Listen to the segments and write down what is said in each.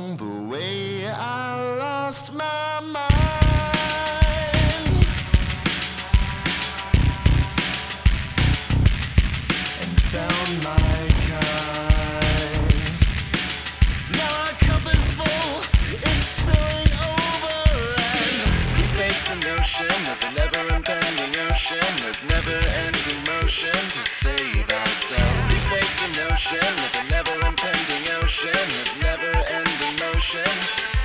the way I lost my mind and found my kind. Now our cup is full, it's spilling over, and we face the notion of never impending ocean of never ending motion to save ourselves. Face the notion of the never impending ocean of never ending motion.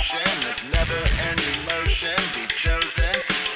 Ocean of never ending motion. We've chosen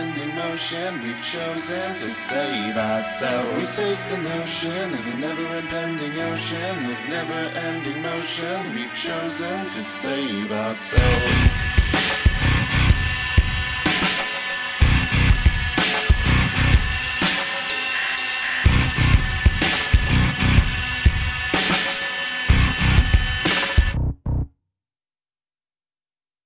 ending motion. We've chosen to save ourselves. We face the notion of a never impending ocean of never ending motion. We've chosen to save ourselves.